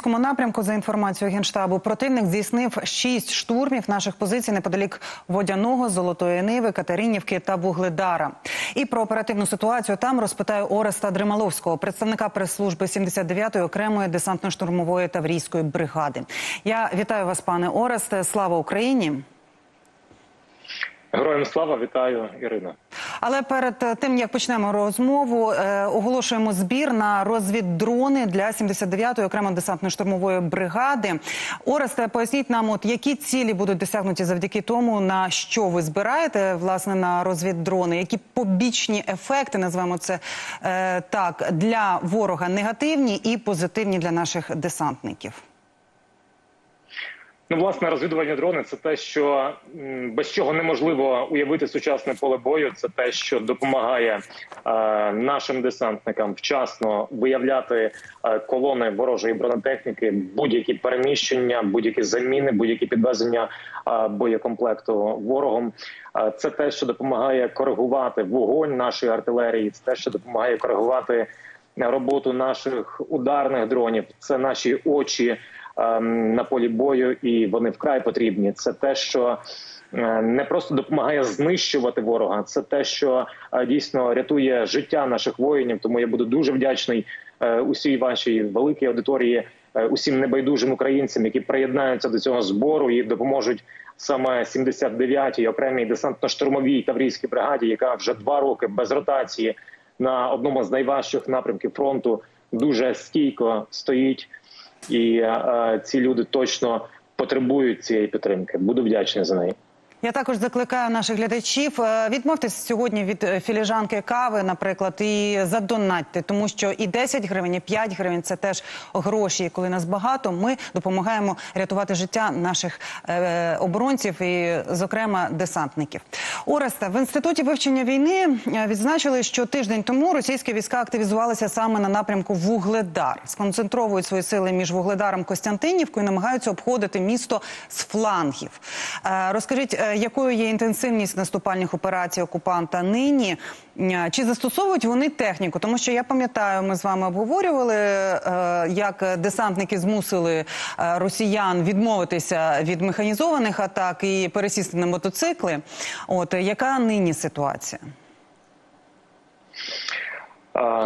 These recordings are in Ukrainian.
Курахівському напрямку, за інформацією генштабу, противник здійснив шість штурмів наших позицій неподалік водяного, золотої ниви, Катеринівки та Вугледара. І про оперативну ситуацію там розпитаю Ореста Дрималовського, представника прес-служби 79-ї окремої десантно-штурмової таврійської бригади. Я вітаю вас, пане Оресте. Слава Україні. Героям слава вітаю, Ірина. Але перед е, тим як почнемо розмову, е, оголошуємо збір на розвіддрони для 79-ї окремо десантно-штурмової бригади. Оресте, поясніть нам, от які цілі будуть досягнуті завдяки тому, на що ви збираєте власне на розвіддрони, які побічні ефекти називаємо це е, так для ворога негативні і позитивні для наших десантників. Ну, власне, розвідувальні дрони це те, що без чого неможливо уявити сучасне поле бою. Це те, що допомагає е, нашим десантникам вчасно виявляти е, колони ворожої бронетехніки, будь-які переміщення, будь-які заміни, будь-які підвезення е, боєкомплекту ворогом. Е, це те, що допомагає коригувати вогонь нашої артилерії. Це те, що допомагає коригувати роботу наших ударних дронів. Це наші очі. Ем, на полі бою, і вони вкрай потрібні. Це те, що е, не просто допомагає знищувати ворога, це те, що е, дійсно рятує життя наших воїнів. Тому я буду дуже вдячний е, усій вашій великій аудиторії, усім небайдужим українцям, які приєднаються до цього збору і допоможуть саме 79-й окремій десантно-штурмовій таврійській бригаді, яка вже два роки без ротації на одному з найважчих напрямків фронту дуже стійко стоїть і е, ці люди точно потребують цієї підтримки. Буду вдячний за неї. Я також закликаю наших глядачів е, відмовтеся сьогодні від е, філіжанки кави, наприклад, і задонатьте, тому що і 10 гривень, і 5 гривень це теж гроші. Коли нас багато, ми допомагаємо рятувати життя наших е, оборонців і, зокрема, десантників. Ореста в інституті вивчення війни відзначили, що тиждень тому російські війська активізувалися саме на напрямку Вугледар, сконцентровують свої сили між Вугледаром Костянтинівкою, намагаються обходити місто з флангів. Розкажіть якою є інтенсивність наступальних операцій окупанта нині? Чи застосовують вони техніку? Тому що я пам'ятаю, ми з вами обговорювали, е, як десантники змусили е, росіян відмовитися від механізованих атак і пересісти на мотоцикли. От яка нині ситуація?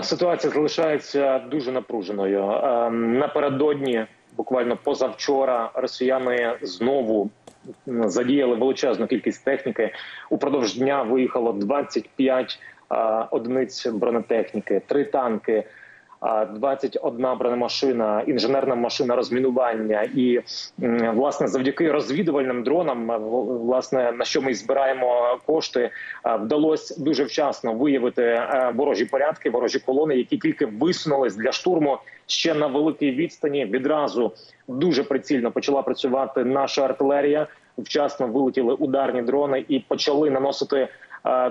Ситуація залишається дуже напруженою ем, напередодні. Буквально позавчора росіяни знову задіяли величезну кількість техніки. Упродовж дня виїхало 25 одиниць бронетехніки, три танки. 21 бронемашина, інженерна машина розмінування, і власне завдяки розвідувальним дронам, власне на що ми збираємо кошти, вдалося дуже вчасно виявити ворожі порядки, ворожі колони, які тільки висунулись для штурму ще на великій відстані. Відразу дуже прицільно почала працювати наша артилерія. Вчасно вилетіли ударні дрони і почали наносити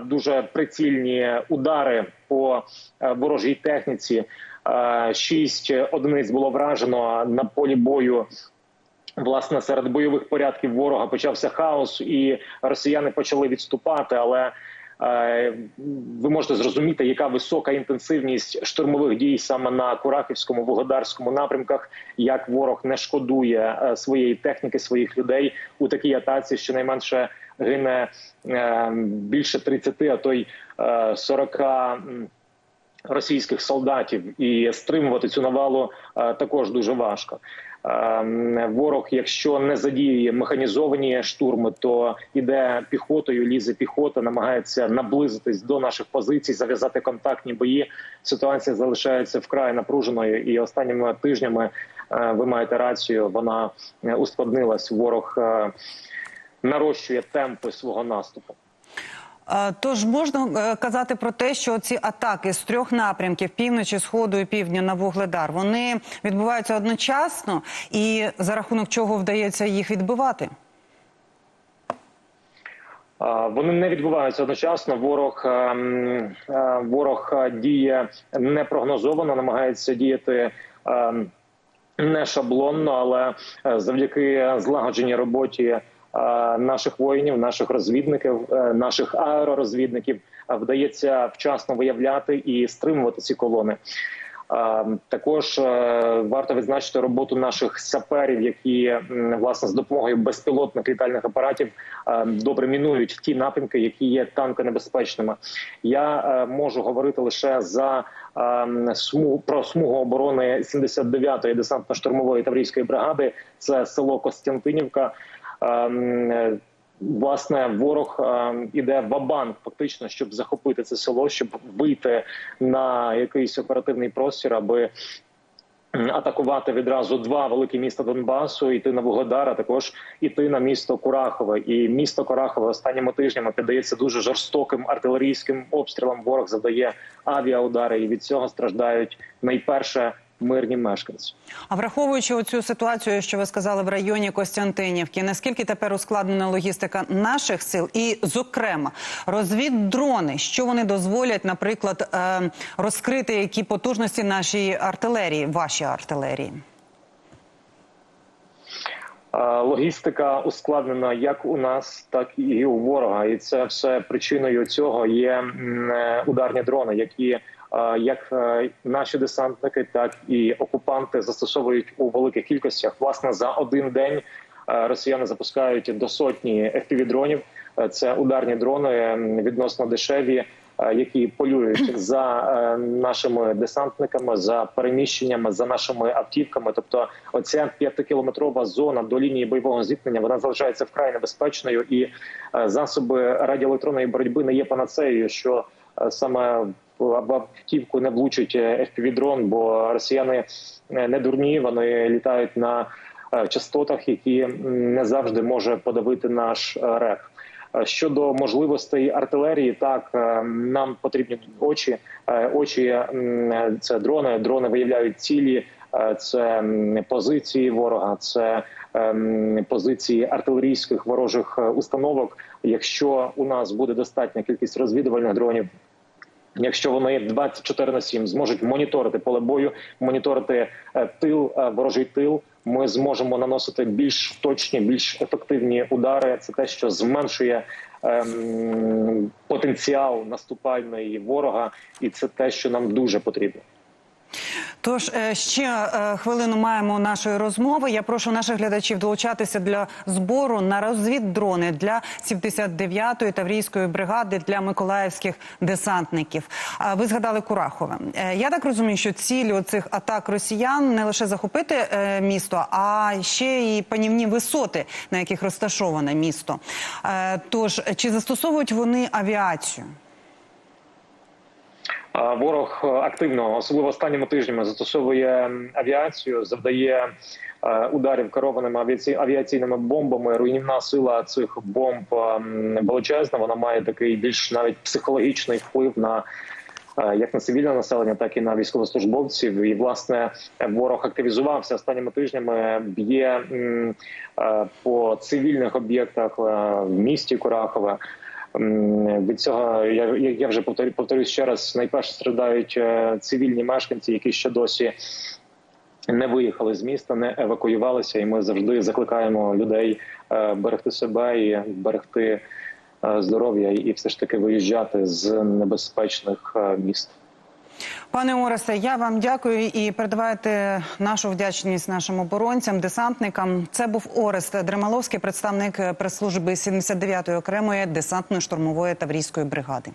дуже прицільні удари по ворожій техніці. Шість одиниць було вражено на полі бою. Власне, серед бойових порядків ворога почався хаос, і росіяни почали відступати. Але е, ви можете зрозуміти, яка висока інтенсивність штурмових дій саме на Курахівському вугледарському напрямках, як ворог не шкодує е, своєї техніки, своїх людей у такій атаці, що найменше гине е, більше 30, а то й 40 російських солдатів, і стримувати цю навалу е, також дуже важко. Е, ворог, якщо не задіює механізовані штурми, то іде піхотою, лізе піхота, намагається наблизитись до наших позицій, зав'язати контактні бої. Ситуація залишається вкрай напруженою, і останніми тижнями е, ви маєте рацію. Вона ускладнилась. Ворог нарощує темпи свого наступу. Тож можна е, казати про те, що ці атаки з трьох напрямків півночі, сходу і півдня на вугледар вони відбуваються одночасно, і за рахунок чого вдається їх відбивати. Вони не відбуваються одночасно. Ворог ем, е, ворог діє непрогнозовано, намагається діяти ем, не шаблонно, але е, завдяки злагодженій роботі наших воїнів, наших розвідників, е, наших аеророзвідників вдається вчасно виявляти і стримувати ці колони. Е, Також е, варто відзначити роботу наших саперів, які власне з допомогою безпілотних літальних апаратів е, добре мінують ті напрямки, які є танконебезпечними. Я е, можу говорити лише за е, смугу про смугу оборони 79-ї десантно-штурмової таврійської бригади. Це село Костянтинівка. Ем, Власне, ворог е, іде в абанк, фактично, щоб захопити це село, щоб вийти на якийсь оперативний простір, аби атакувати відразу два великі міста Донбасу, йти на Вугледар, а також іти на місто Курахове. І місто Курахове останніми тижнями піддається дуже жорстоким артилерійським обстрілам. Ворог завдає авіаудари, і від цього страждають найперше мирні мешканці. А враховуючи оцю ситуацію, що ви сказали в районі Костянтинівки, наскільки тепер ускладнена логістика наших сил, і, зокрема, розвіддрони, що вони дозволять, наприклад, е, розкрити які потужності нашій артилерії, вашій артилерії? Логістика ускладнена як у нас, так і у ворога, і це все причиною цього є е, ударні дрони, які е, як е, наші десантники, так і окупанти застосовують у великих кількостях. Власне, за один день росіяни запускають до сотні FPV-дронів. Е, Це ударні дрони відносно дешеві, які полюють за е, нашими десантниками, за переміщеннями, за нашими автівками. Тобто, оця п'ятикілометрова зона до лінії бойового зіткнення вона залишається вкрай небезпечною, і е, засоби радіоелектронної боротьби не є панацеєю, що е, саме в автівку не влучить е, FPV-дрон, бо росіяни е, не дурні, вони літають на е, частотах, які не завжди може подавити наш е, реп. Е, Щодо можливостей артилерії, так е, нам потрібні очі. Е, Очі це дрони. Дрони виявляють цілі, це позиції ворога, це ем, позиції артилерійських ворожих установок. Якщо у нас буде достатня кількість розвідувальних дронів. Якщо вони 24 на 7 зможуть моніторити поле бою, моніторити е, тил, е, ворожий тил, ми зможемо наносити більш точні, більш ефективні удари. Це те, що зменшує ем, потенціал наступальної ворога, і це те, що нам дуже потрібно. Тож е, ще е, хвилину маємо нашої розмови. Я прошу наших глядачів долучатися для збору на розвіддрони для 79-ї таврійської бригади для миколаївських десантників. Ви згадали Курахове. Е, Я так розумію, що цілі цих атак росіян не лише захопити місто, а ще і панівні висоти, на яких розташоване місто. Тож чи застосовують вони авіацію? Ворог е, активно, особливо останніми тижнями, застосовує авіацію, завдає е, ударів керованими авіаці... авіаційними бомбами. Руйнівна сила цих бомб ем, величезна. Вона має такий більш навіть психологічний вплив на. е, Як на цивільне населення, так і на військовослужбовців, і власне ворог активізувався останніми тижнями. Б'є е, по цивільних об'єктах е, в місті Курахове. Від цього я, я вже повторю, повторюсь ще раз. Найперше страдають е, цивільні мешканці, які ще досі не виїхали з міста, не евакуювалися. І ми завжди закликаємо людей е, берегти себе і берегти е, здоров'я, і все ж таки виїжджати з небезпечних міст. Пане Оресе, я вам дякую і передавайте нашу вдячність нашим оборонцям, десантникам. Це був Орест Дремаловський, представник прес-служби 79-ї окремої десантно-штурмової таврійської бригади.